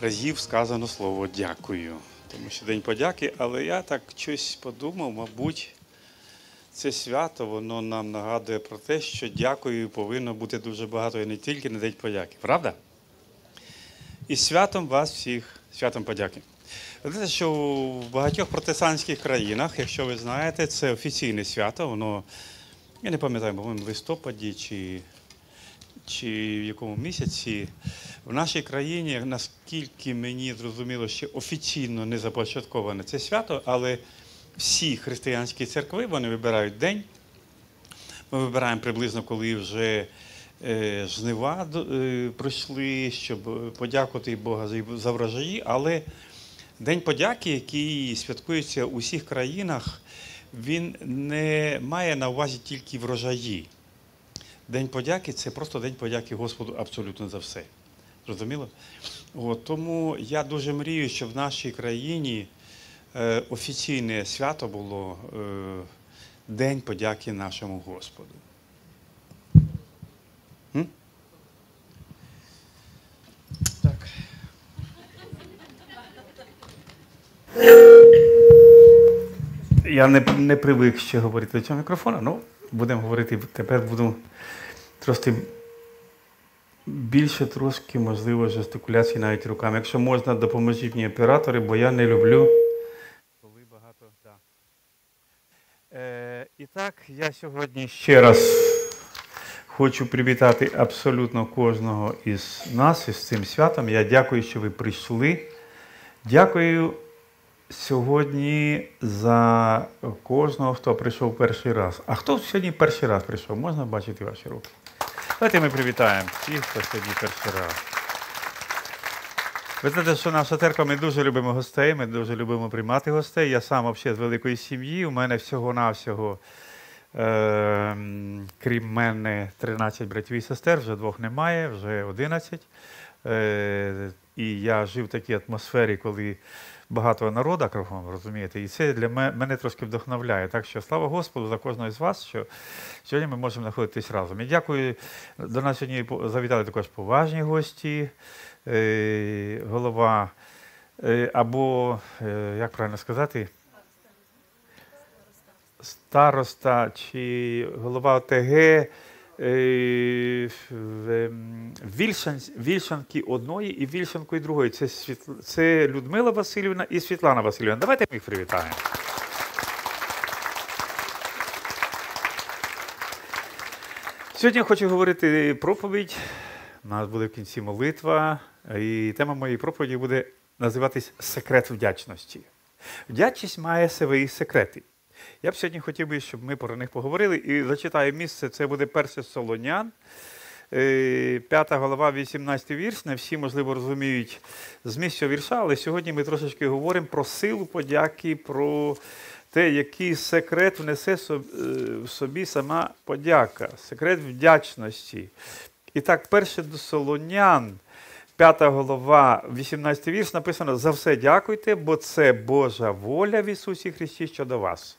разів сказано слово дякую. Тому що День подяки, але я так щось подумав, мабуть, це свято, воно нам нагадує про те, що дякую повинно бути дуже багато і не тільки на День подяки. Правда? І святом вас всіх, святом подяки. Знаєте, що в багатьох протестантських країнах, якщо ви знаєте, це офіційне свято, воно, я не пам'ятаю, по-моєму, в листопаді чи, чи в якому місяці. В нашій країні, наскільки мені зрозуміло, ще офіційно не започатковане це свято, але всі християнські церкви вони вибирають день. Ми вибираємо приблизно, коли вже е, жнива е, пройшли, щоб подякувати Бога за врожаї. Але День подяки, який святкується у всіх країнах, він не має на увазі тільки врожаї. День подяки це просто день подяки Господу абсолютно за все. Зрозуміло? От, тому я дуже мрію, щоб в нашій країні е, офіційне свято було е, День подяки нашому Господу. М? Так. Я не, не привик ще говорити до цього мікрофона, ну будемо говорити, тепер буду трошки більше трошки, можливо, жестикуляції навіть руками. Якщо можна, допоможіть мені оператори, бо я не люблю. Коли багато. Да. Е, і так, я сьогодні ще раз хочу привітати абсолютно кожного із нас із цим святом. Я дякую, що ви прийшли. Дякую сьогодні за кожного, хто прийшов перший раз. А хто сьогодні перший раз прийшов? Можна бачити ваші руки? Давайте ми привітаємо всіх, хто сьогодні перший раз. Ви знаєте, що наша церква, ми дуже любимо гостей, ми дуже любимо приймати гостей. Я сам взагалі з великої сім'ї. У мене всього-навсього, е, крім мене, 13 братів і сестер, вже двох немає, вже 11. Е, і я жив в такій атмосфері, коли багато народу кругом, розумієте, і це для мене, мене трошки вдохновляє. Так що слава Господу за кожного з вас, що сьогодні ми можемо знаходитись разом. І дякую. До нас сьогодні завітали також поважні гості, е, голова е, або, е, як правильно сказати, староста чи голова ОТГ. Е, ем, Вільшан, Вільшанки одної і Вільшанкою другої. Це, Світл... це Людмила Васильівна і Світлана Васильівна. Давайте ми їх привітаємо. Сьогодні я хочу говорити проповідь. У нас буде в кінці молитва. І тема моєї проповіді буде називатись Секрет вдячності. Вдячність має свої секрети. Я б сьогодні хотів би, щоб ми про них поговорили. І зачитаю місце, це буде перше Солонян, е, п'ята глава, 18 вірш. Не всі, можливо, розуміють зміст цього вірша, але сьогодні ми трошечки говоримо про силу подяки, про те, який секрет внесе е, в собі сама подяка, секрет вдячності. І так, перше до Солонян, п'ята голова, 18 вірш, написано: за все дякуйте, бо це Божа воля в Ісусі Христі щодо вас.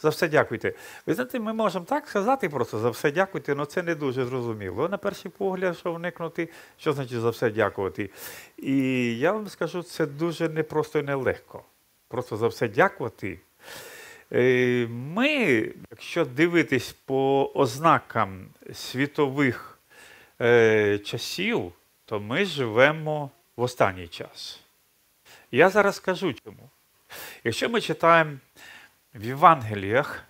За все дякуйте. Ви знаєте, ми можемо так сказати просто за все дякуйте, але це не дуже зрозуміло. На перший погляд, що вникнути, що значить за все дякувати. І я вам скажу, це дуже непросто і нелегко. Просто за все дякувати. Е, Ми, якщо дивитись по ознакам світових е, часів, то ми живемо в останній час. Я зараз скажу чому. Якщо ми читаємо в Євангеліях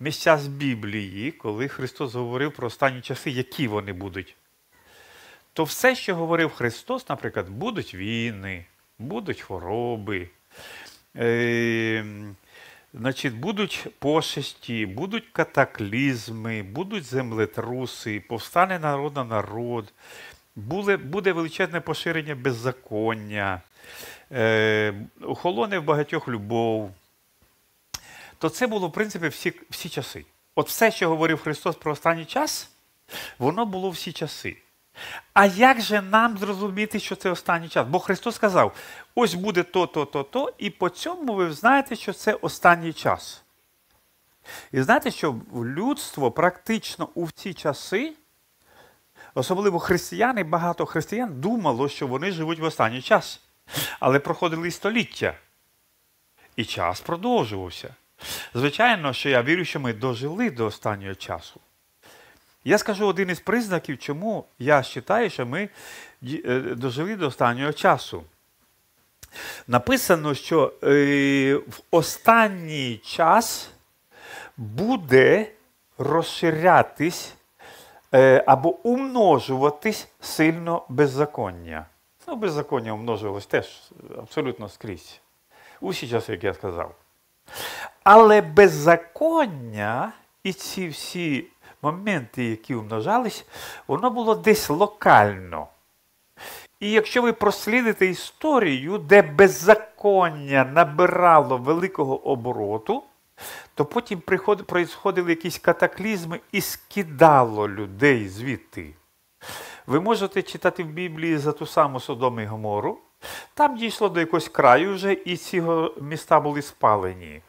місця з Біблії, коли Христос говорив про останні часи, які вони будуть, то все, що говорив Христос, наприклад, будуть війни, будуть хвороби, е, значить, будуть пошесті, будуть катаклізми, будуть землетруси, повстане народ на народ, буде, величезне поширення беззаконня, е, охолоне в багатьох любов то це було, в принципі, всі, всі часи. От все, що говорив Христос про останній час, воно було всі часи. А як же нам зрозуміти, що це останній час? Бо Христос сказав: ось буде то, то, то, то, і по цьому ви знаєте, що це останній час. І знаєте, що людство практично у ці часи Особливо християни, багато християн думало, що вони живуть в останній час. Але проходили століття. І час продовжувався. Звичайно, що я вірю, що ми дожили до останнього часу. Я скажу один із признаків, чому я вважаю, що ми е, дожили до останнього часу. Написано, що е, в останній час буде розширятись е, або умножуватись сильно беззаконня. Ну, беззаконня умножувалось теж абсолютно скрізь. Усі часи, як я сказав. Але беззаконня і ці всі моменти, які умножались, воно було десь локально. І якщо ви прослідите історію, де беззаконня набирало великого обороту, то потім проїсходили якісь катаклізми і скидало людей звідти. Ви можете читати в Біблії за ту саму Содому і Гомору. Там дійшло до якогось краю вже, і ці міста були спалені.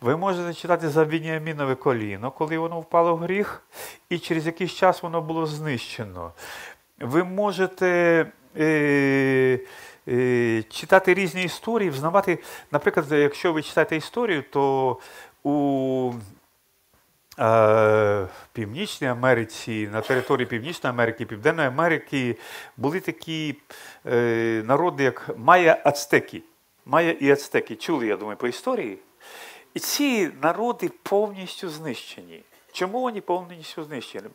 Ви можете читати за Вініамінове коліно, коли воно впало в гріх, і через якийсь час воно було знищено. Ви можете е, е, читати різні історії, взнавати, наприклад, якщо ви читаєте історію, то у Північній Америці, на території Північної Америки, Південної Америки були такі е, народи, як Майя Ацтеки. Майя і Ацтеки. Чули, я думаю, по історії. І ці народи повністю знищені. Чому вони повністю знищені?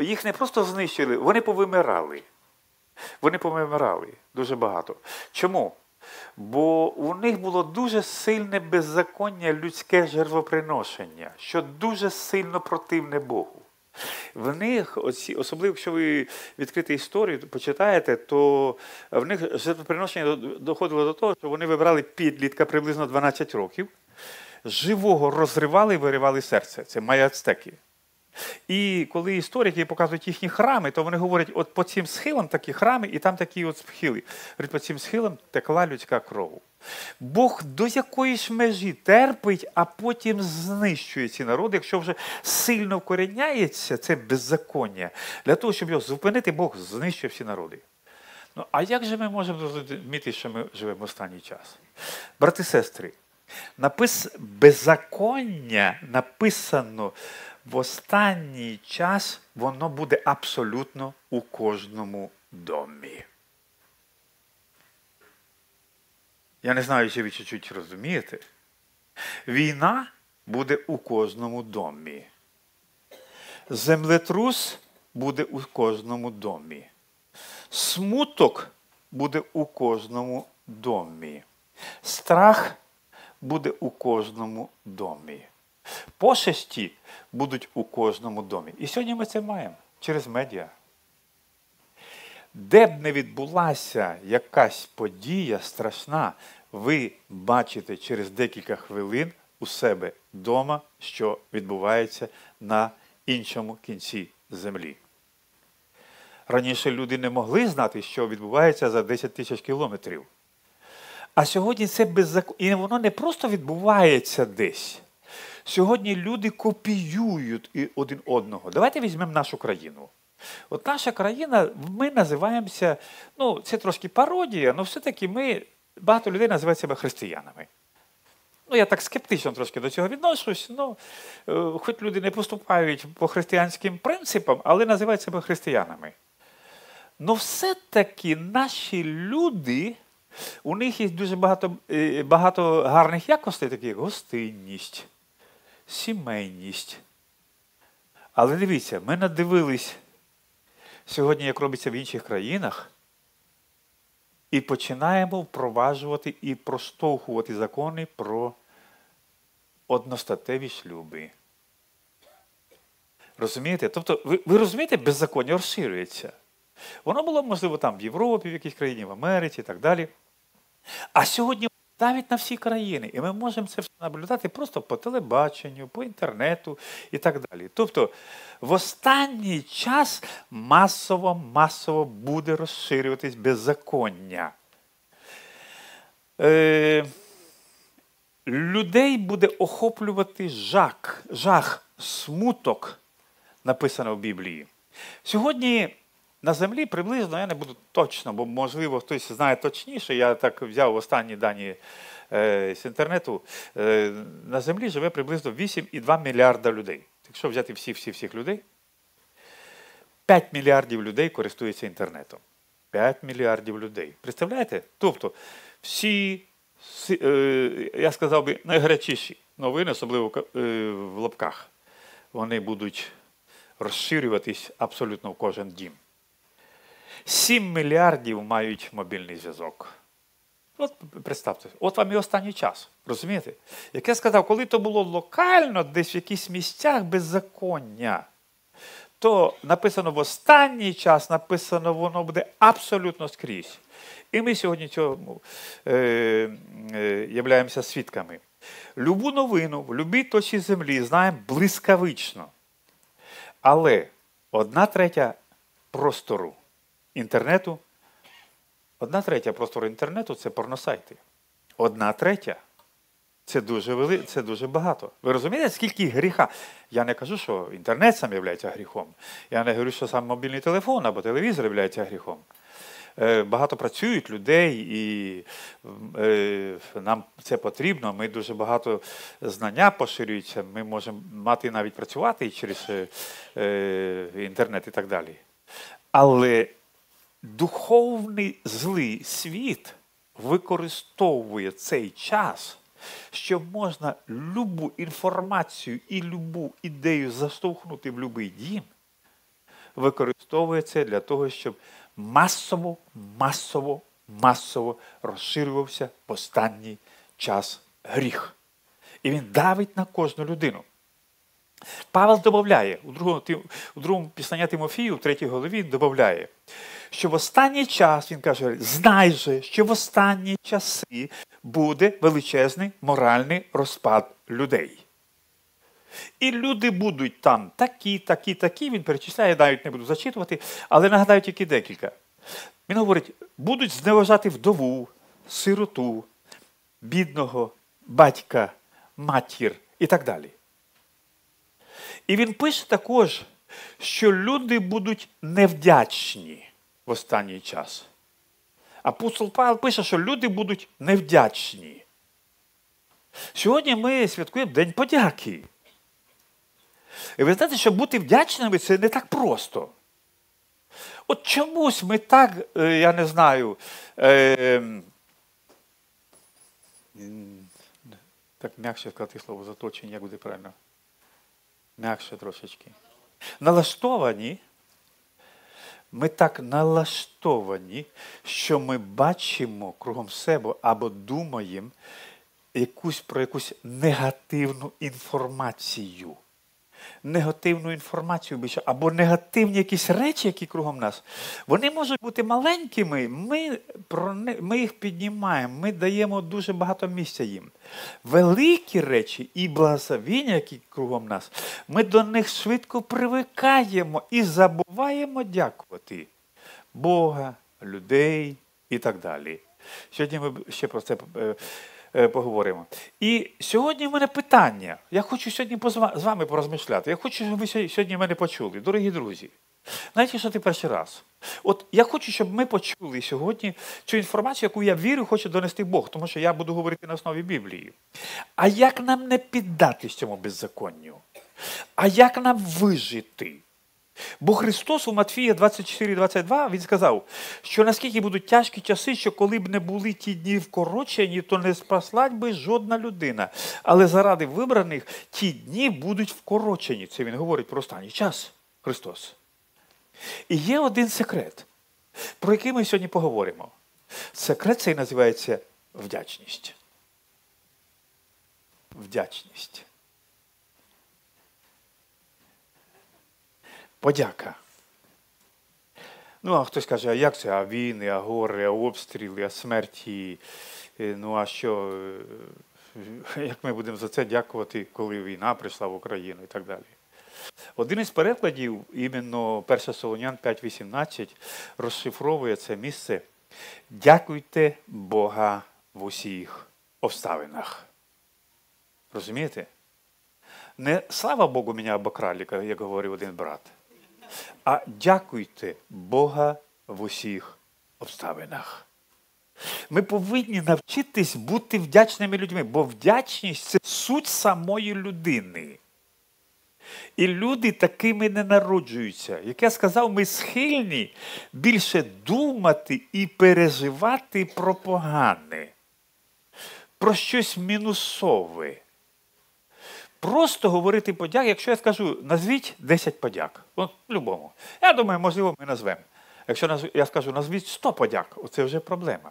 Їх не просто знищили, вони повимирали. Вони повимирали дуже багато. Чому? Бо у них було дуже сильне беззаконня людське жертвоприношення, що дуже сильно противне Богу. В них, особливо, якщо ви відкрите історію, почитаєте, то в них жертвоприношення доходило до того, що вони вибрали підлітка приблизно 12 років, живого розривали і виривали серце. Це майацтеки. І коли історики показують їхні храми, то вони говорять, от по цим схилам такі храми, і там такі от схили. Говорять, по цим схилам текла людська кров. Бог до якоїсь межі терпить, а потім знищує ці народи, якщо вже сильно вкоріняється це беззаконня. Для того, щоб його зупинити, Бог знищує всі народи. Ну, а як же ми можемо зрозуміти, що ми живемо в останній час? Брати і сестри, напис беззаконня написано в останній час воно буде абсолютно у кожному домі. Я не знаю, чи ви чуть-чуть розумієте. Війна буде у кожному домі. Землетрус буде у кожному домі. Смуток буде у кожному домі. Страх буде у кожному домі. Пошесті будуть у кожному домі. І сьогодні ми це маємо через медіа. Де б не відбулася якась подія страшна, ви бачите через декілька хвилин у себе вдома, що відбувається на іншому кінці землі. Раніше люди не могли знати, що відбувається за 10 тисяч кілометрів. А сьогодні це беззаконня. І воно не просто відбувається десь. Сьогодні люди копіюють один одного. Давайте візьмемо нашу країну. От наша країна, ми називаємося, ну, це трошки пародія, але все-таки ми, багато людей називають себе християнами. Ну, я так скептично трошки до цього відношусь. Ну, е, Хоч люди не поступають по християнським принципам, але називають себе християнами. Ну, все-таки наші люди, у них є дуже багато е, багато гарних якостей, такі як гостинність сімейність. Але дивіться, ми надивились сьогодні, як робиться в інших країнах, і починаємо впроваджувати і проштовхувати закони про одностатеві шлюби. Розумієте? Тобто, ви, ви розумієте, беззаконня розширюється. Воно було, можливо, там в Європі, в якійсь країні, в Америці і так далі. А сьогодні навіть на всі країни. І ми можемо це все наблюдати просто по телебаченню, по інтернету і так далі. Тобто в останній час масово-масово буде розширюватись беззаконня. Е, Людей буде охоплювати жах, жах, смуток, написано в Біблії. Сьогодні на землі приблизно, я не буду точно, бо можливо хтось знає точніше. Я так взяв останні дані е, з інтернету. Е, на землі живе приблизно 8,2 мільярда людей. Якщо взяти всіх всіх людей, 5 мільярдів людей користуються інтернетом. 5 мільярдів людей. Представляєте? Тобто всі, е, я сказав би, найгарячіші новини, особливо е, в лапках, вони будуть розширюватись абсолютно в кожен дім. 7 мільярдів мають мобільний зв'язок. От представте, от вам і останній час. Розумієте? Як я сказав, коли то було локально, десь в якихось місцях беззаконня, то написано в останній час, написано, воно буде абсолютно скрізь. І ми сьогодні цього е, е, являємося свідками. Любу новину в любій точці землі знаємо блискавично. Але одна третя простору інтернету, одна третя простору інтернету це порносайти. Одна третя це дуже вели... це дуже багато. Ви розумієте, скільки гріха? Я не кажу, що інтернет сам є гріхом. Я не говорю, що сам мобільний телефон або телевізор є гріхом. Е, багато працюють людей, і е, нам це потрібно. Ми дуже багато знання поширюються. Ми можемо мати навіть працювати через е, інтернет і так далі. Але духовний злий світ використовує цей час, що можна любу інформацію і любу ідею заштовхнути в будь-який дім, використовує це для того, щоб масово, масово, масово розширювався останній час гріх. І він давить на кожну людину. Павел додає, у другому у другому післання Тимофію, в третій голові, додає, що в останній час, він каже, знай же, що в останні часи буде величезний моральний розпад людей. І люди будуть там такі, такі, такі. Він перечисляє, навіть не буду зачитувати, але нагадаю тільки декілька. Він говорить, будуть зневажати вдову, сироту, бідного, батька, матір і так далі. І він пише також, що люди будуть невдячні в останній час. Апостол Павел пише, що люди будуть невдячні. Сьогодні ми святкуємо День подяки. І ви знаєте, що бути вдячними це не так просто. От чомусь ми так, е, я не знаю, е, так м'якше сказати слово заточення, як буде правильно. М'якше трошечки. Налаштовані. Ми так налаштовані, що ми бачимо кругом себе або думаємо якусь про якусь негативну інформацію негативну інформацію більше, або негативні якісь речі, які кругом нас, вони можуть бути маленькими, ми про ми їх піднімаємо, ми даємо дуже багато місця їм. Великі речі і благословіння, які кругом нас, ми до них швидко привикаємо і забуваємо дякувати Бога, людей і так далі. Сьогодні ми ще про це. Е, поговоримо. І сьогодні в мене питання. Я хочу сьогодні з вами порозмишляти. Я хочу, щоб ви сьогодні мене почули, дорогі друзі. Знаєте, що ти перший раз? От я хочу, щоб ми почули сьогодні цю інформацію, яку я вірю, хочу донести Бог, тому що я буду говорити на основі Біблії. А як нам не піддатись цьому беззаконню? А як нам вижити? Бо Христос у Матфія 24-22 Він сказав, що наскільки будуть тяжкі часи, що коли б не були ті дні вкорочені, то не спаслать би жодна людина. Але заради вибраних ті дні будуть вкорочені. Це він говорить про останній час Христос. І є один секрет, про який ми сьогодні поговоримо. Секрет цей називається вдячність. Вдячність. Подяка. Ну, а хтось каже, а як це? А війни, а гори, а обстріли, а смерті. Е, ну, а що? Е, як ми будемо за це дякувати, коли війна прийшла в Україну і так далі? Один із перекладів, іменно 1 Солонян 5.18, розшифровує це місце. Дякуйте Бога в усіх обставинах. Розумієте? Не слава Богу, мене обокрали, як говорив один брат. А дякуйте Бога в усіх обставинах. Ми повинні навчитись бути вдячними людьми, бо вдячність це суть самої людини. І люди такими не народжуються. Як я сказав, ми схильні більше думати і переживати про погане, про щось мінусове. Просто говорити подяк, якщо я скажу, назвіть 10 подяк. От, любому. Я думаю, можливо, ми назвемо. Якщо я скажу, назвіть 100 подяк, оце вже проблема.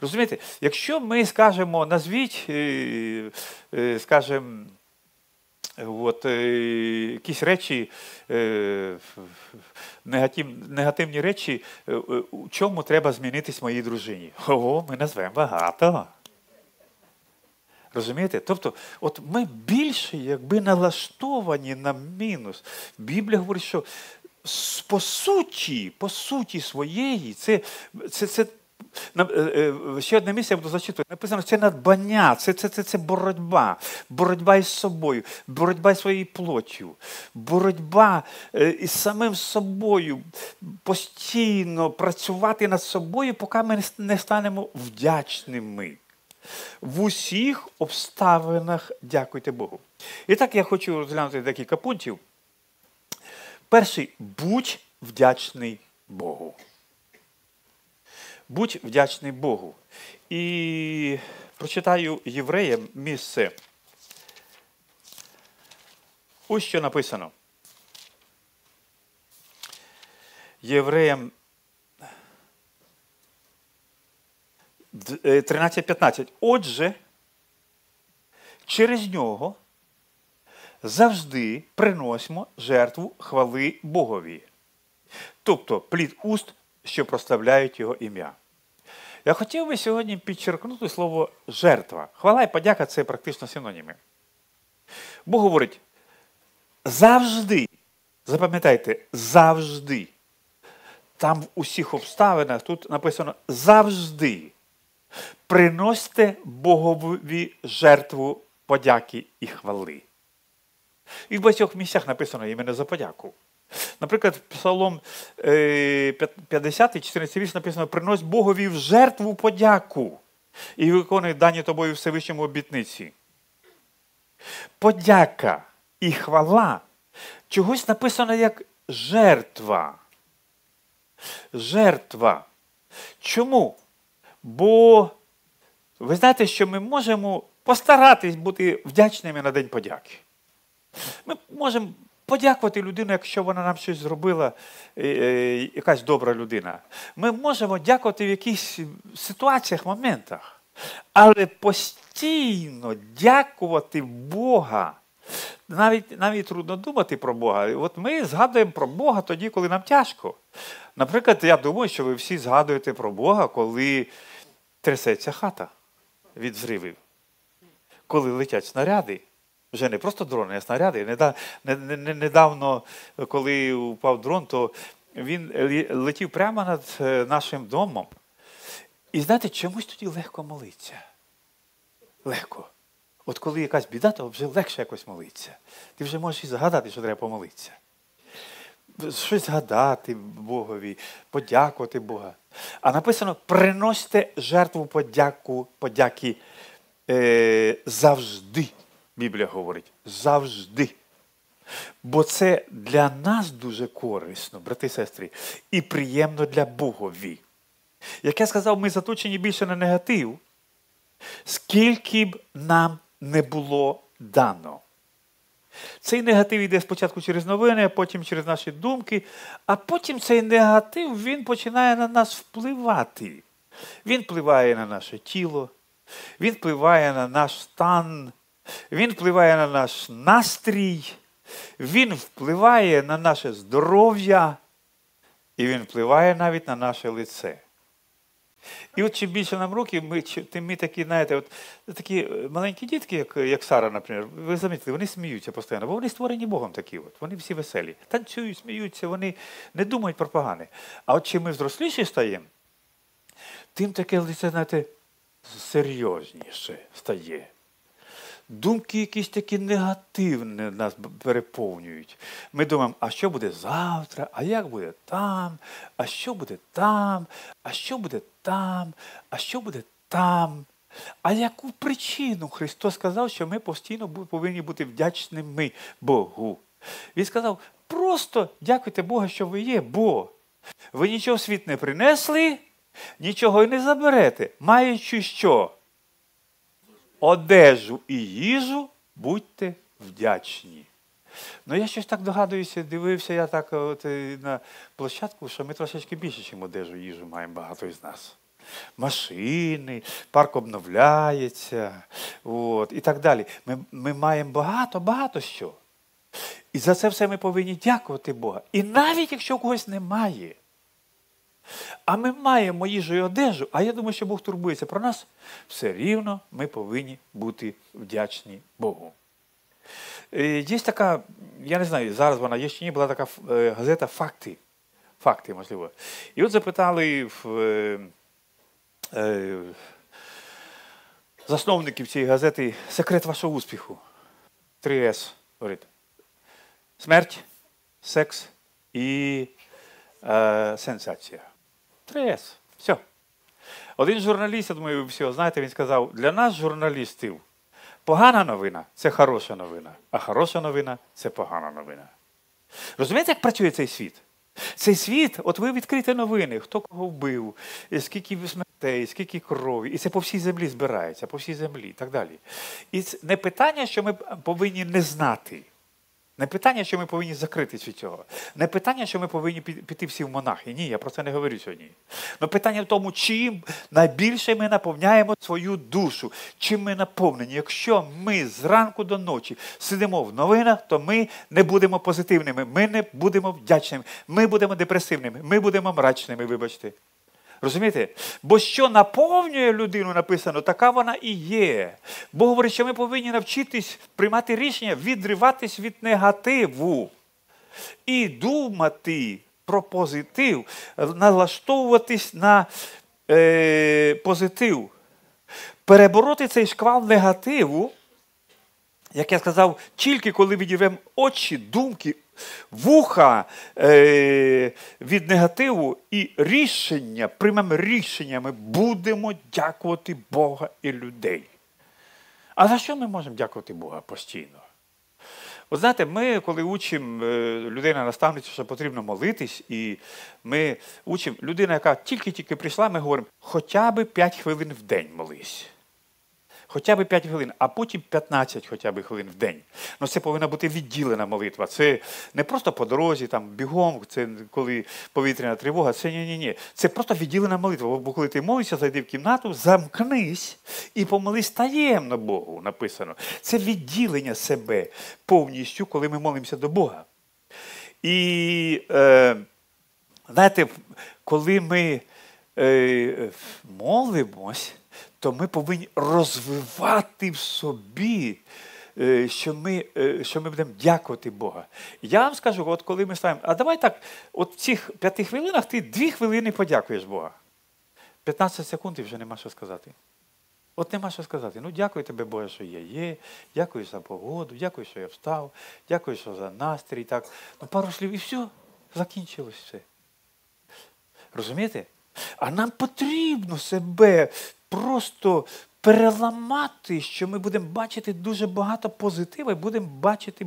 Розумієте, якщо ми скажемо, назвіть, е, е, скажімо, е, якісь речі, негативні речі, у чому треба змінитись моїй дружині? Ого, ми назвемо багато. Розумієте? Тобто, от ми більше якби налаштовані на мінус. Біблія говорить, що по суті, по суті своєї, це, це, це Е, е, ще одне місце я буду зачитувати. Написано, це надбання, це це, це, це боротьба, боротьба із собою, боротьба із своєю плоттю, боротьба е, із самим собою, постійно працювати над собою, поки ми не станемо вдячними. В усіх обставинах дякуйте Богу. І так я хочу розглянути декілька пунктів. Перший будь вдячний Богу. Будь вдячний Богу. І прочитаю євреям місце. Ось що написано. Євреям 13.15. Е, Отже, через нього завжди приносимо жертву хвали Богові. Тобто плід уст, що проставляють його ім'я. Я хотів би сьогодні підчеркнути слово жертва. Хвала і подяка це практично синоніми. Бог говорить, завжди, запам'ятайте, завжди. Там в усіх обставинах тут написано завжди. Приносьте Богові жертву подяки і хвали. І в багатьох місцях написано іменно за подяку. Наприклад, Псалом 50, 14 вірш написано: принось Богові в жертву подяку і виконуй дані тобою Всевишньому обітниці. Подяка і хвала чогось написано як жертва. Жертва. Чому? Бо ви знаєте, що ми можемо постаратись бути вдячними на День подяки. Ми можемо подякувати людину, якщо вона нам щось зробила, е, е, якась добра людина. Ми можемо дякувати в якихось ситуаціях, моментах. Але постійно дякувати Бога. Навіть навіть трудно думати про Бога. От ми згадуємо про Бога тоді, коли нам тяжко. Наприклад, я думаю, що ви всі згадуєте про Бога, коли трясеться хата від зривів, коли летять снаряди. Вже не просто дрони, а снаряди. Недавно, коли упав дрон, то він летів прямо над е, нашим домом. І знаєте, чомусь тоді легко молиться. Легко. От коли якась біда, то вже легше якось молитися. Ти вже можеш і згадати, що треба помолитися. Щось згадати Богові, подякувати Бога. А написано: приносьте жертву подяку, подяки е, завжди. Біблія говорить завжди. Бо це для нас дуже корисно, брати і сестри, і приємно для Богові. Як я сказав, ми заточені більше на негатив, скільки б нам не було дано. Цей негатив йде спочатку через новини, потім через наші думки, а потім цей негатив він починає на нас впливати. Він впливає на наше тіло, він впливає на наш стан він впливає на наш настрій, він впливає на наше здоров'я, і він впливає навіть на наше лице. І от чим більше нам років, ми, тим ми такі, знаєте, от такі е, маленькі дітки, як як Сара, наприклад, ви замітили, вони сміються постійно, бо вони створені Богом такі. от, Вони всі веселі. Танцюють, сміються, вони не думають про погане. А от чим ми взросліші стаємо, тим таке лице, знаєте, серйозніше стає думки якісь такі негативні нас переповнюють. Ми думаємо, а що буде завтра, а як буде там, а що буде там, а що буде там, а що буде там. А яку причину Христос сказав, що ми постійно повинні бути вдячними Богу? Він сказав, просто дякуйте Богу, що ви є, бо ви нічого в світ не принесли, нічого й не заберете, маючи що? Одежу і їжу, будьте вдячні. Ну, я щось так догадуюся, дивився я так от на площадку, що ми трошечки більше, ніж одежу і їжу маємо багато із нас машини, парк обновляється от, і так далі. Ми, Ми маємо багато-багато що. І за це все ми повинні дякувати Бога. І навіть якщо когось немає, а ми маємо їжу і одежу, а я думаю, що Бог турбується про нас, все рівно ми повинні бути вдячні Богу. Е, є така, я не знаю, зараз вона є чи ні, була така е, газета Факти. Факти, можливо. І от запитали в е, Е, засновників цієї газети секрет вашого успіху. 3С. говорить. Смерть, секс і е, сенсація. 3С. Все. Один журналіст, я думаю, ви всього знаєте, він сказав, для нас, журналістів, погана новина це хороша новина, а хороша новина це погана новина. Розумієте, як працює цей світ? Цей світ, от ви відкрите новини, хто кого вбив, скільки смертей, скільки крові, і це по всій землі збирається, по всій землі і так далі. І це не питання, що ми повинні не знати. Не питання, що ми повинні закритись від цього. Не питання, що ми повинні піти всі в монахи. Ні, я про це не говорю сьогодні. Але питання в тому, чим найбільше ми наповняємо свою душу, чим ми наповнені. Якщо ми зранку до ночі сидимо в новинах, то ми не будемо позитивними, ми не будемо вдячними, ми будемо депресивними, ми будемо мрачними, вибачте. Розумієте? Бо що наповнює людину, написано, така вона і є. Бог говорить, що ми повинні навчитись приймати рішення, відриватись від негативу і думати про позитив, налаштовуватись на е, позитив, перебороти цей шквал негативу. Як я сказав, тільки коли відірвемо очі, думки, вуха е, від негативу і рішення, приймемо рішення, ми будемо дякувати Бога і людей. А за що ми можемо дякувати Бога постійно? От знаєте, ми, коли учимо е, людина наставницю, що потрібно молитись, і ми учимо людина, яка тільки-тільки прийшла, ми говоримо, хоча б 5 хвилин в день молись хоча б 5 хвилин, а потім 15 хоча б хвилин в день. Ну це повинна бути відділена молитва. Це не просто по дорозі, там бігом, це коли повітряна тривога. Це ні, ні, ні. Це просто відділена молитва. Бо коли ти молишся, зайди в кімнату, замкнись і помолись таємно Богу. Написано. Це відділення себе повністю, коли ми молимося до Бога. І е, знаєте, коли ми е, молимось, то ми повинні розвивати в собі, е, що ми е, що ми будемо дякувати Бога. Я вам скажу, от коли ми ставимо, а давай так, от в цих п'яти хвилинах ти дві хвилини подякуєш Бога. 15 секунд і вже нема що сказати. От нема що сказати. Ну, дякую тебе, Боже, що я є, дякую за погоду, дякую, що я встав, дякую, що за настрій. так. Ну, пару слів і все, закінчилось все. Розумієте? А нам потрібно себе просто переламати, що ми будемо бачити дуже багато позитиву і будемо бачити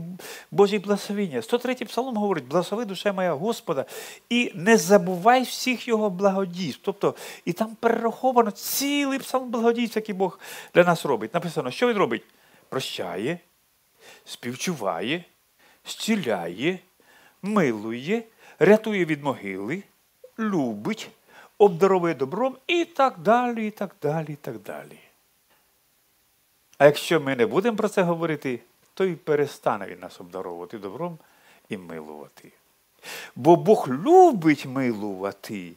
Божі благословіння. 103 псалом говорить, благослови душа моя Господа, і не забувай всіх його благодійств. Тобто, і там перераховано цілий псалом благодійств, який Бог для нас робить. Написано, що він робить? Прощає, співчуває, зціляє, милує, рятує від могили, любить обдаровує добром і так далі, і так далі, і так далі. А якщо ми не будемо про це говорити, то і перестане він нас обдаровувати добром і милувати. Бо Бог любить милувати,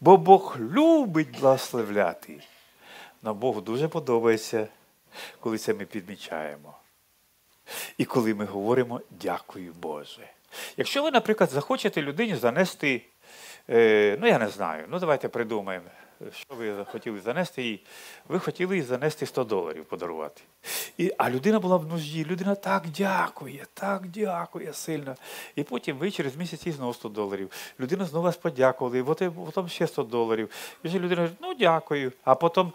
бо Бог любить благословляти. Но Богу дуже подобається, коли це ми підмічаємо. І коли ми говоримо дякую Боже. Якщо ви, наприклад, захочете людині занести ну, я не знаю. Ну, давайте придумаємо. що ви хотіли занести їй? Ви хотіли їй занести 100 доларів подарувати. І, А людина була в нужді, людина так дякує, так дякує сильно. І потім ви через місяць знову 100 доларів. Людина знову вас подякувала, і потім ще 100 доларів. І вже людина каже, ну дякую. А потім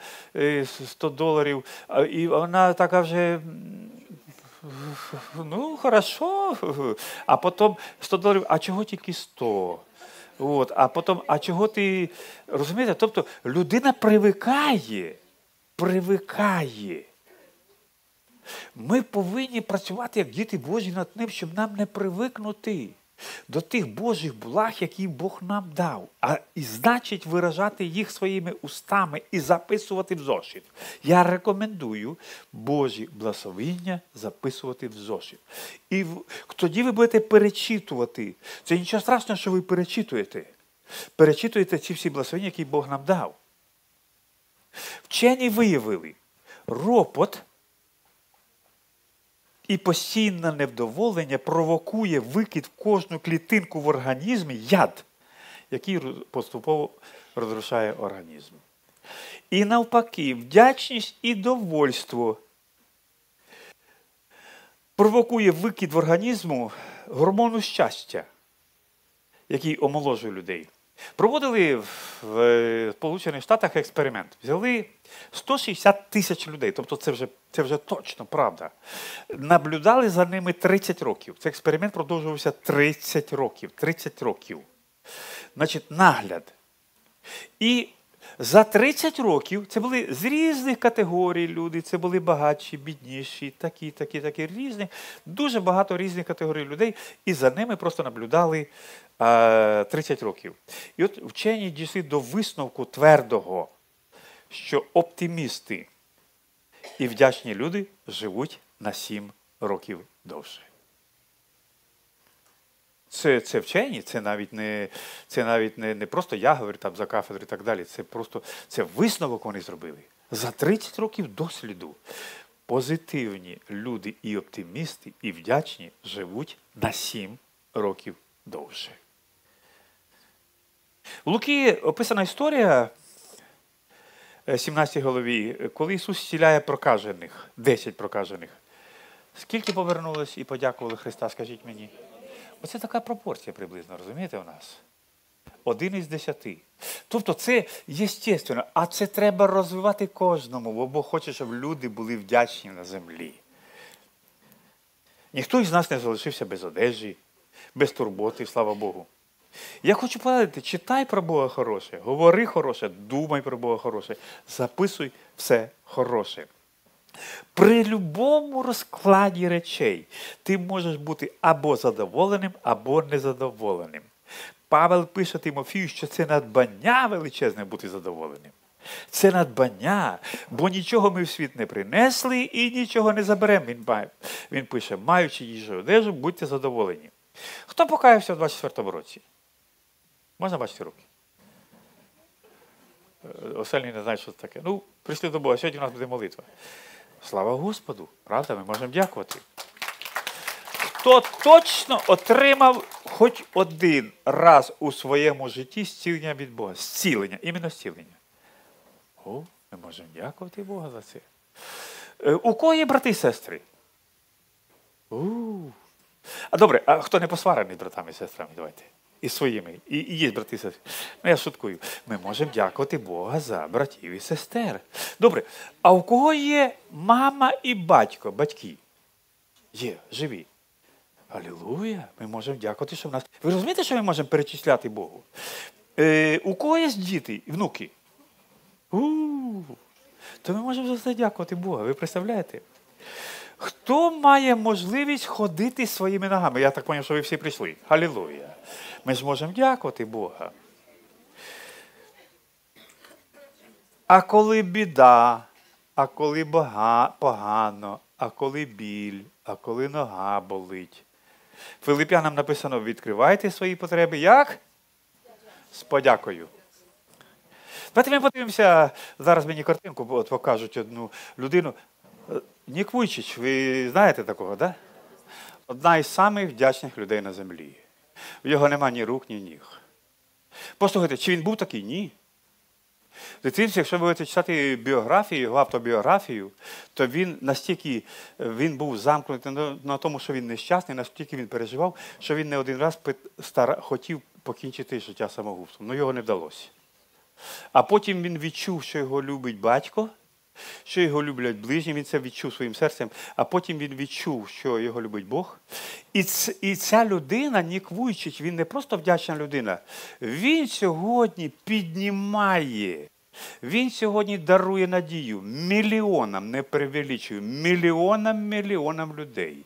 100 е, доларів. І вона така вже. Ну, хорошо. А потім 100 доларів, а чого тільки 100? От, А потім, а чого ти розумієте? Тобто людина привикає, привикає. Ми повинні працювати як діти Божі над ним, щоб нам не привикнути до тих Божих благ, які Бог нам дав, а і значить виражати їх своїми устами і записувати в зошит. Я рекомендую Божі благословіння записувати в зошит. І тоді ви будете перечитувати. Це нічого страшного, що ви перечитуєте. Перечитуєте ці всі благословення, які Бог нам дав. Вчені виявили ропот і постійне невдоволення провокує викид в кожну клітинку в організмі яд, який поступово розрушає організм. І навпаки, вдячність і довольство провокує викид в організму гормону щастя, який омоложує людей. Проводили в Сполучених Штатах експеримент. Взяли 160 тисяч людей, тобто це вже це вже точно правда. Наблюдали за ними 30 років. Цей експеримент продовжувався 30 років. 30 років. Значить, нагляд. І за 30 років це були з різних категорій люди, це були багатші, бідніші, такі, такі, такі різні, дуже багато різних категорій людей, і за ними просто наблюдали 30 років. І от вчені дійшли до висновку твердого, що оптимісти і вдячні люди живуть на 7 років довше. Це це вчені, це навіть не це навіть не, не просто я говорю там за кафедру і так далі. Це просто це висновок вони зробили. За 30 років досліду позитивні люди і оптимісти, і вдячні живуть на 7 років довше. У Луки описана історія 17 е, голові, коли Ісус зціляє прокажених, 10 прокажених. Скільки повернулось і подякували Христа, скажіть мені? Оце така пропорція приблизно, розумієте, у нас? Один із десяти. Тобто це єстественно, а це треба розвивати кожному, бо Бог хоче, щоб люди були вдячні на землі. Ніхто із нас не залишився без одежі, без турботи, слава Богу. Я хочу порадити, читай про Бога хороше, говори хороше, думай про Бога хороше, записуй все хороше. При будь-якому розкладі речей ти можеш бути або задоволеним, або незадоволеним. Павел пише Тимофію, що це надбання величезне бути задоволеним. Це надбання, бо нічого ми в світ не принесли і нічого не заберемо. Він він пише, маючи їжу одежу, будьте задоволені. Хто покаявся в 24-му році? Можна бачити руки? Е, Осельний не знає, що це таке. Ну, прийшли до Бога, сьогодні у нас буде молитва. Слава Господу! Правда, ми можемо дякувати. Хто точно отримав хоч один раз у своєму житті зцілення від Бога. Зцілення, іменно зцілення. О, ми можемо дякувати Богу за це. Е, у кого є брати і сестри? У. А добре, а хто не посварений братами і сестрами? Давайте і своїми. І, і є брати і сестри. Ну, я шуткую. Ми можемо дякувати Бога за братів і сестер. Добре. А у кого є мама і батько, батьки? Є, живі. Алілуя! Ми можемо дякувати, що в нас. Ви розумієте, що ми можемо перечисляти Богу? Е, У кого є діти і внуки? У-у-у. То ми можемо за це дякувати Богу. Ви представляєте? Хто має можливість ходити своїми ногами? Я так зрозумів, що ви всі прийшли. Халілуя. Ми зможемо дякувати Бога. А коли біда, а коли погано, а коли біль, а коли нога болить. Филип'янам написано: відкривайте свої потреби. Як? З подякою. Давайте ми подивимося, зараз мені картинку от покажуть одну людину. Нік Вуйчич, ви знаєте такого, да? Одна із самих вдячних людей на землі. В його нема ні рук, ні ніг. Послухайте, чи він був такий? Ні. В дитинстві, якщо ви будете читати біографію, його автобіографію, то він настільки він був замкнутий на тому, що він нещасний, настільки він переживав, що він не один раз хотів покінчити життя самогубством. Ну його не вдалося. А потім він відчув, що його любить батько, що його люблять ближні, він це відчув своїм серцем, а потім він відчув, що його любить Бог. І ц, і ця людина, Нік Вуйчич, він не просто вдячна людина, він сьогодні піднімає. Він сьогодні дарує надію мільйонам, не перевеличую, мільйонам мільйонам людей.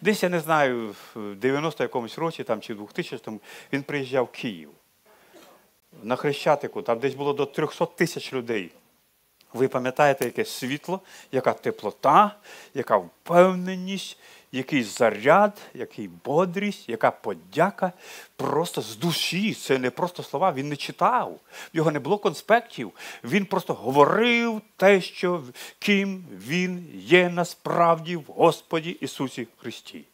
Десь я не знаю, в 90 якомусь році там, чи в 2000-му він приїжджав в Київ. На Хрещатику, там десь було до 300 тисяч людей. Ви пам'ятаєте, яке світло, яка теплота, яка впевненість, який заряд, який бодрість, яка подяка. Просто з душі. Це не просто слова. Він не читав, в його не було конспектів. Він просто говорив те, що ким він є насправді в Господі Ісусі Христі.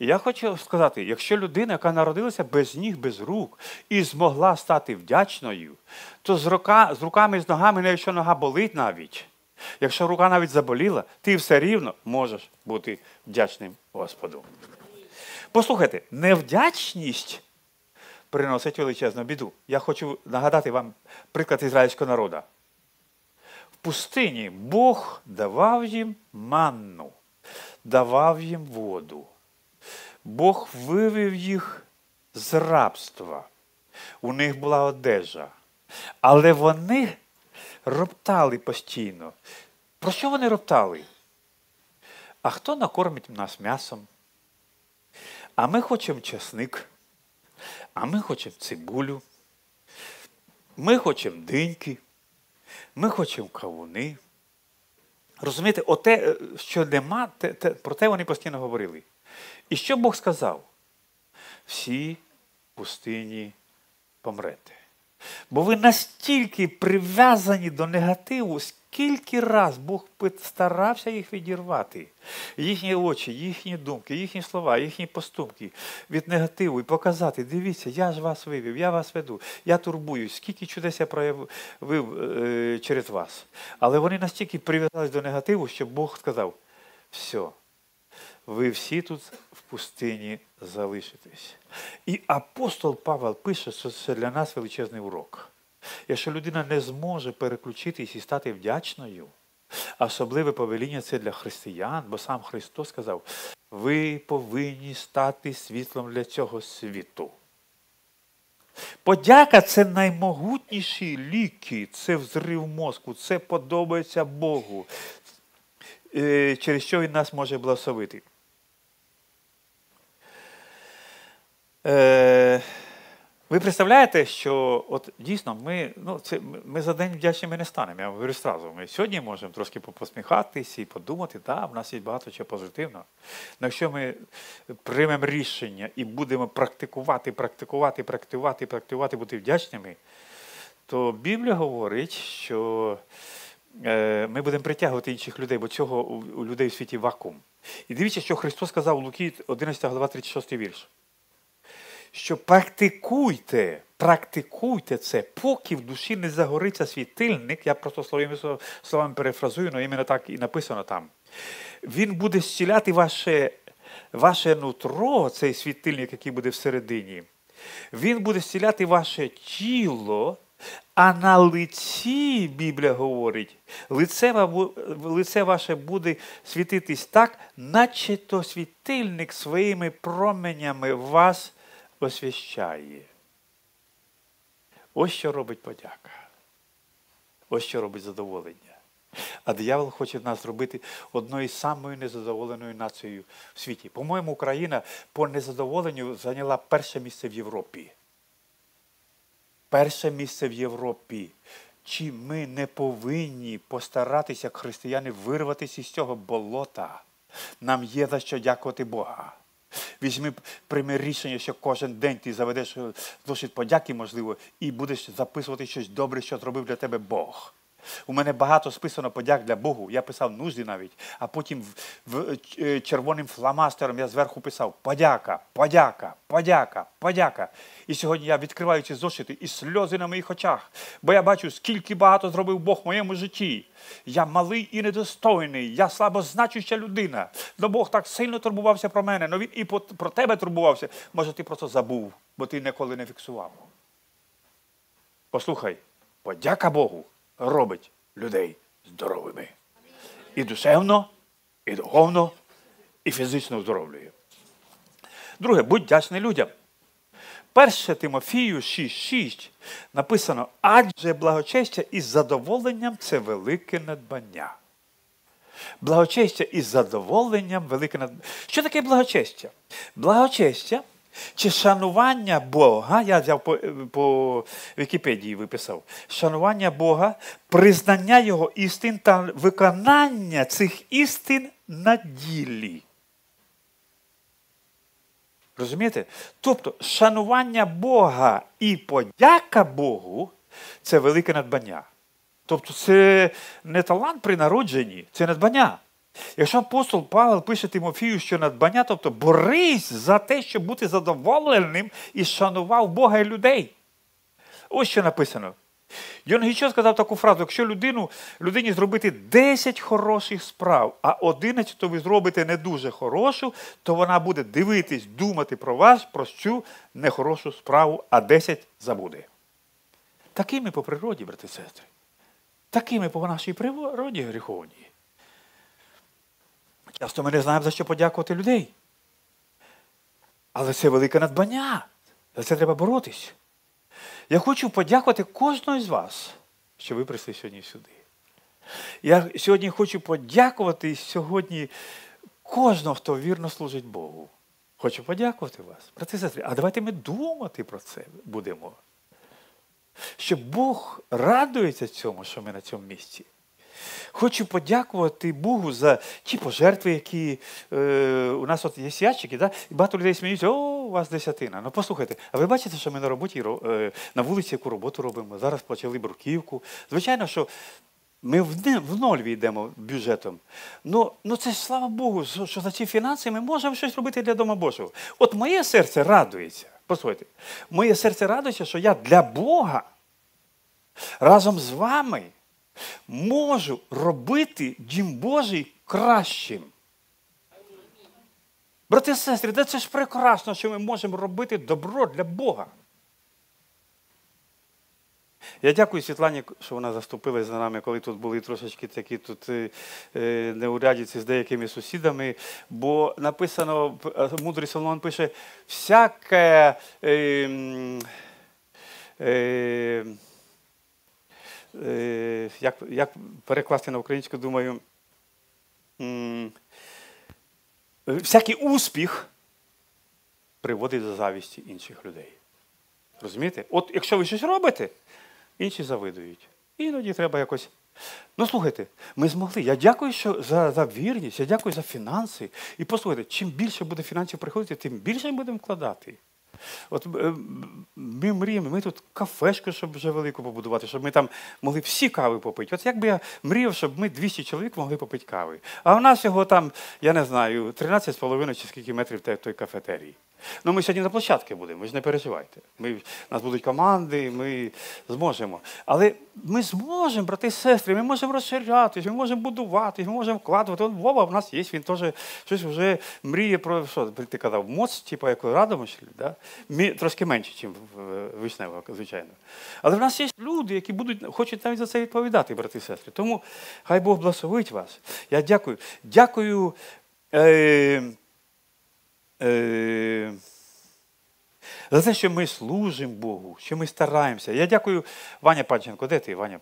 І я хочу сказати, якщо людина, яка народилася без ніг, без рук, і змогла стати вдячною, то з, рука, з руками і з ногами, якщо нога болить навіть, якщо рука навіть заболіла, ти все рівно можеш бути вдячним Господу. Послухайте, невдячність приносить величезну біду. Я хочу нагадати вам приклад ізраїльського народу. В пустині Бог давав їм манну, давав їм воду. Бог вивів їх з рабства. У них була одежа. Але вони роптали постійно. Про що вони роптали? А хто накормить нас м'ясом? А ми хочемо часник, а ми хочемо цибулю, ми хочемо диньки, ми хочемо кавуни. Розумієте, оте, що нема, те, те, про те вони постійно говорили. І що Бог сказав? Всі пустині помрете. Бо ви настільки прив'язані до негативу, скільки раз Бог старався їх відірвати, їхні очі, їхні думки, їхні слова, їхні поступки від негативу і показати, дивіться, я ж вас вивів, я вас веду, я турбуюсь, скільки чудес я проявив е, через вас. Але вони настільки прив'язались до негативу, що Бог сказав, все ви всі тут в пустині залишитесь. І апостол Павел пише, що це для нас величезний урок. Якщо людина не зможе переключитись і стати вдячною, особливе повеління це для християн, бо сам Христос сказав, ви повинні стати світлом для цього світу. Подяка це наймогутніші ліки, це взрив мозку, це подобається Богу, е, через що Він нас може благословити. Е, ви представляєте, що от дійсно ми ну, це, ми за день вдячними не станемо. Я говорю одразу. Ми сьогодні можемо трошки посміхатися і подумати, так, в нас є багато чого позитивного. Але якщо ми приймемо рішення і будемо практикувати, практикувати, практикувати, практикувати, бути вдячними, то Біблія говорить, що е, ми будемо притягувати інших людей, бо цього у людей в світі вакуум. І дивіться, що Христос сказав у Луки, 11 глава, 36 вірш що практикуйте, практикуйте це, поки в душі не загориться світильник, я просто своїми словами перефразую, але іменно так і написано там. Він буде зціляти ваше ваше нутро, цей світильник, який буде всередині. Він буде зціляти ваше тіло, а на лиці, Біблія говорить, лице лице ваше буде світитись так, наче то світильник своїми променями вас освящає. Ось що робить подяка. Ось що робить задоволення. А диявол хоче нас зробити одною з самою незадоволеною нацією в світі. По-моєму, Україна по незадоволенню зайняла перше місце в Європі. Перше місце в Європі. Чи ми не повинні постаратися, як християни, вирватися з цього болота? Нам є за що дякувати Бога. Візьми, прийми рішення, що кожен день ти заведеш досить подяки, можливо, і будеш записувати щось добре, що зробив для тебе Бог. У мене багато списано подяк для Богу. Я писав нужди навіть, а потім в, в, е, червоним фломастером я зверху писав подяка, подяка, подяка, подяка. І сьогодні я відкриваю ці зошити і сльози на моїх очах, бо я бачу, скільки багато зробив Бог в моєму житті. Я малий і недостойний, я слабозначуща людина. Но Бог так сильно турбувався про мене, але він і про тебе турбувався. Може, ти просто забув, бо ти ніколи не фіксував. Послухай, подяка Богу робить людей здоровими. І душевно, і духовно, і фізично оздоровлює. Друге, будь вдячний людям. Перше Тимофію 6.6 написано, адже благочестя із задоволенням це велике надбання. Благочестя із задоволенням велике надбання. Що таке благочестя? Благочестя чи шанування Бога, я взяв по, по Вікіпедії виписав, шанування Бога, признання Його істин та виконання цих істин на ділі. Розумієте? Тобто шанування Бога і подяка Богу це велике надбання. Тобто це не талант при народженні, це надбання. Якщо апостол Павел пише Тимофію, що надбання, тобто борись за те, щоб бути задоволеним і шанував Бога і людей. Ось що написано. Йон Гічо сказав таку фразу: якщо людину, людині зробити 10 хороших справ, а 11 ви зробите не дуже хорошу, то вона буде дивитись, думати про вас, про цю нехорошу справу, а 10 забуде. Такими по природі, брати сестри. Такими по нашій природі гріховній. Часто ми не знаємо, за що подякувати людей. Але це велике надбання. За це треба боротись. Я хочу подякувати кожного з вас, що ви прийшли сьогодні сюди. Я сьогодні хочу подякувати сьогодні кожного, хто вірно служить Богу. Хочу подякувати вас. Брати сестри, а давайте ми думати про це будемо. Що Бог радується цьому, що ми на цьому місці. Хочу подякувати Богу за ті пожертви, які е, у нас от є ящики, да? і багато людей сміються, о, у вас десятина. Ну послухайте, а ви бачите, що ми на роботі е, на вулиці яку роботу робимо? Зараз почали бруківку. Звичайно, що ми в, в ноль війдемо бюджетом. Ну, ну це ж слава Богу, що, що за ці фінанси ми можемо щось робити для Дома Божого. От моє серце радується. Послухайте, моє серце радується, що я для Бога разом з вами можу робити дім Божий кращим. Брати і сестри, та це ж прекрасно, що ми можемо робити добро для Бога. Я дякую Світлані, що вона заступилась за нами, коли тут були трошечки такі тут е, е, з деякими сусідами. Бо написано, е, мудрий Соломон пише, всяке. Е, е, як, як перекласти на українську, думаю, е, всякий успіх приводить до завісті інших людей. Розумієте? От якщо ви щось робите, інші завидують. Іноді треба якось. Ну, слухайте, ми змогли. Я дякую що за, за вірність, я дякую за фінанси. І послухайте, чим більше буде фінансів приходити, тим більше ми будемо вкладати. От е, ми мріємо, ми тут кафешку, щоб вже велику побудувати, щоб ми там могли всі кави попити. От як би я мріяв, щоб ми 200 чоловік могли попити кави. А у нас його там, я не знаю, 13,5 чи скільки метрів той кафетерій. Ну, ми сьогодні на площадці будемо, ви ж не переживайте. Ми, у нас будуть команди, ми зможемо. Але ми зможемо, брати і сестри, ми можемо розширятись, ми можемо будувати, ми можемо вкладувати. От Вова в нас є, він теж щось вже мріє про що ти казав, моц, типу як у да? Трошки менше, ніж в Вишнево, звичайно. Але в нас є люди, які будуть, хочуть навіть за це відповідати, брати і сестри. Тому хай Бог благословить вас. Я дякую. Дякую. Е, е, за те, що ми служимо Богу, що ми стараємося. Я дякую Ваня Панченко. Де ти, Ваня?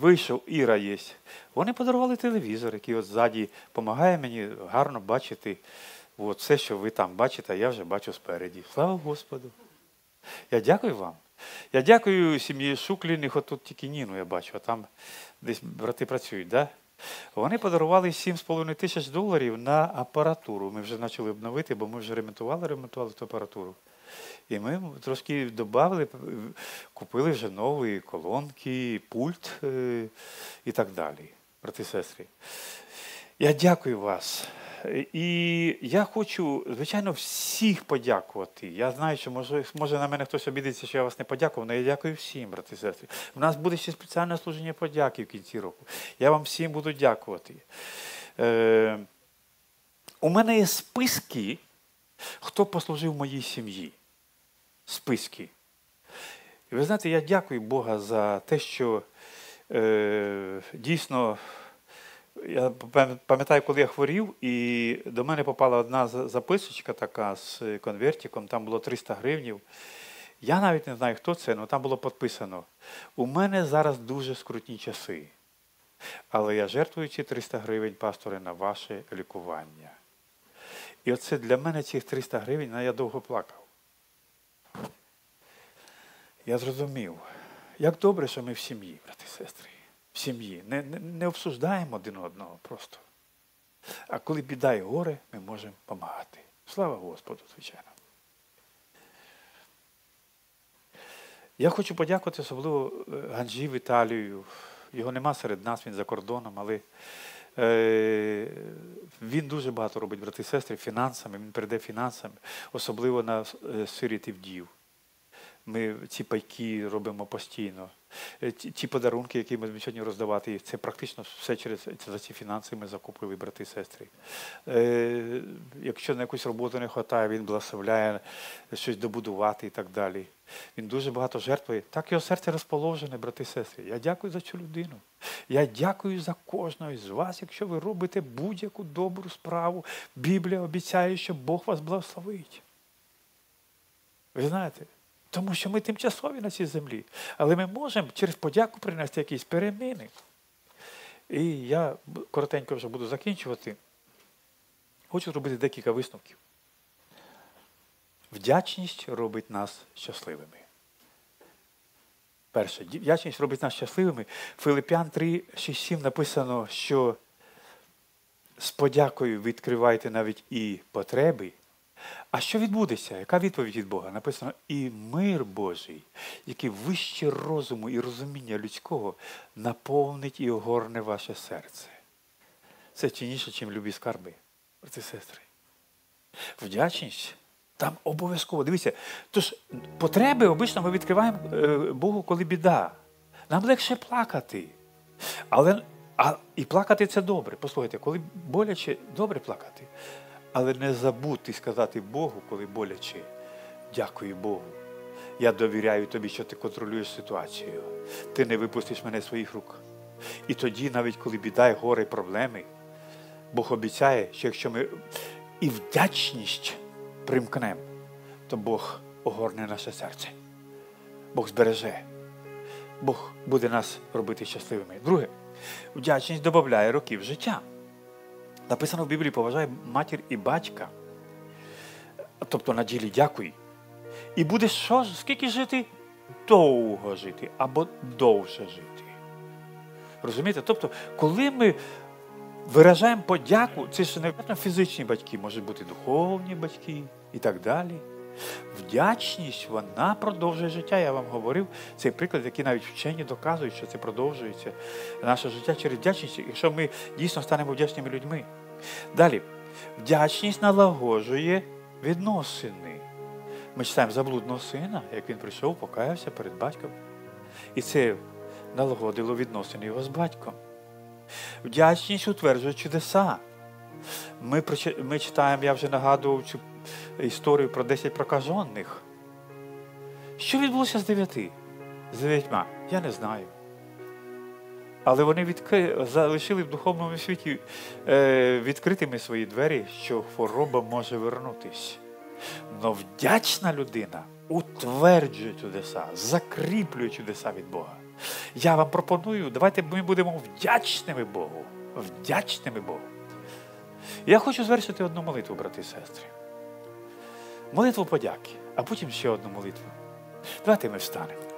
Вийшов, Іра є. Вони подарували телевізор, який от ззаді допомагає мені гарно бачити от все, що ви там бачите, я вже бачу спереді. Слава Господу. Я дякую вам. Я дякую сім'ї Шукліних, от тут тільки Ніну я бачу, а там десь брати працюють, да? Вони подарували 7,5 тисяч доларів на апаратуру. Ми вже почали обновити, бо ми вже ремонтували, ремонтували ту апаратуру. І ми трошки додали, купили вже нові колонки, пульт е, і так далі, брати і сестри. Я дякую вас. І я хочу, звичайно, всіх подякувати. Я знаю, що може може на мене хтось обідеться, що я вас не подякував, але я дякую всім, брати і сестри. У нас буде ще спеціальне служення подяки в кінці року. Я вам всім буду дякувати. Е, У мене є списки, хто послужив моїй сім'ї. Списки. І ви знаєте, я дякую Бога за те, що е, дійсно. Я пам'ятаю, коли я хворів, і до мене попала одна записочка така з конвертиком, там було 300 гривнів. Я навіть не знаю, хто це, але там було підписано. У мене зараз дуже скрутні часи. Але я жертвую ці 300 гривень, пастори, на ваше лікування. І оце для мене цих 300 гривень, ну, я довго плакав. Я зрозумів, як добре, що ми в сім'ї, брати і сестри в сім'ї. Не, не, не обсуждаємо один одного просто. А коли біда і горе, ми можемо допомагати. Слава Господу, звичайно. Я хочу подякувати особливо е, Ганжі Віталію. Його нема серед нас, він за кордоном, але е, він дуже багато робить, брати і сестри, фінансами, він перейде фінансами, особливо на е, сирітів дів. Ми ці пайки робимо постійно. Е, ті подарунки, які ми сьогодні роздавати, це практично все через за ці фінанси ми закупили, брати і сестри. Е, якщо на якусь роботу не вистачає, він благословляє щось добудувати і так далі. Він дуже багато жертвує. Так його серце розположене, брати і сестри. Я дякую за цю людину. Я дякую за кожного з вас, якщо ви робите будь-яку добру справу. Біблія обіцяє, що Бог вас благословить. Ви знаєте? Тому що ми тимчасові на цій землі. Але ми можемо через подяку принести якісь переміни. І я коротенько вже буду закінчувати. Хочу зробити декілька висновків. Вдячність робить нас щасливими. Перше, вдячність робить нас щасливими. Филип'ян 3, 6, 7 написано, що з подякою відкривайте навіть і потреби, а що відбудеться? Яка відповідь від Бога? Написано, і мир Божий, який вище розуму і розуміння людського, наповнить і огорне ваше серце. Це цінніше, ніж любі скарби, брати сестри. Вдячність там обов'язково. Дивіться, тож потреби обично ми відкриваємо е, Богу, коли біда. Нам легше плакати. Але а, І плакати це добре. Послухайте, коли боляче, добре плакати. Але не забудьте сказати Богу, коли боляче. Дякую Богу. Я довіряю тобі, що ти контролюєш ситуацію. Ти не випустиш мене з своїх рук. І тоді, навіть коли біда, горе, проблеми, Бог обіцяє, що якщо ми і вдячність примкнемо, то Бог огорне наше серце. Бог збереже. Бог буде нас робити щасливими. Друге, вдячність додає років життя. Написано в Біблії, поважай матір і батька. Тобто на ділі дякуй. І будеш що? Скільки жити? Довго жити або довше жити. Розумієте? Тобто, коли ми виражаємо подяку, це ж не фізичні батьки, можуть бути духовні батьки і так далі. Вдячність, вона продовжує життя. Я вам говорив цей приклад, який навіть вчені доказують, що це продовжується наше життя через вдячність, якщо ми дійсно станемо вдячними людьми. Далі, вдячність налагоджує відносини. Ми читаємо заблудного сина, як він прийшов, покаявся перед батьком. І це налагодило відносини його з батьком. Вдячність утверджує чудеса. Ми читаємо, я вже нагадував цю історію про 10 прокажених. Що відбулося з дев'яти? З дев'ятьма? Я не знаю. Але вони відкри... залишили в духовному світі е, відкритими свої двері, що хвороба може вернутись. Но вдячна людина утверджує чудеса, закріплює чудеса від Бога. Я вам пропоную, давайте ми будемо вдячними Богу. Вдячними Богу. Я хочу звершити одну молитву, брати і сестри. Молитву подяки, а потім ще одну молитву. Давайте ми встанемо.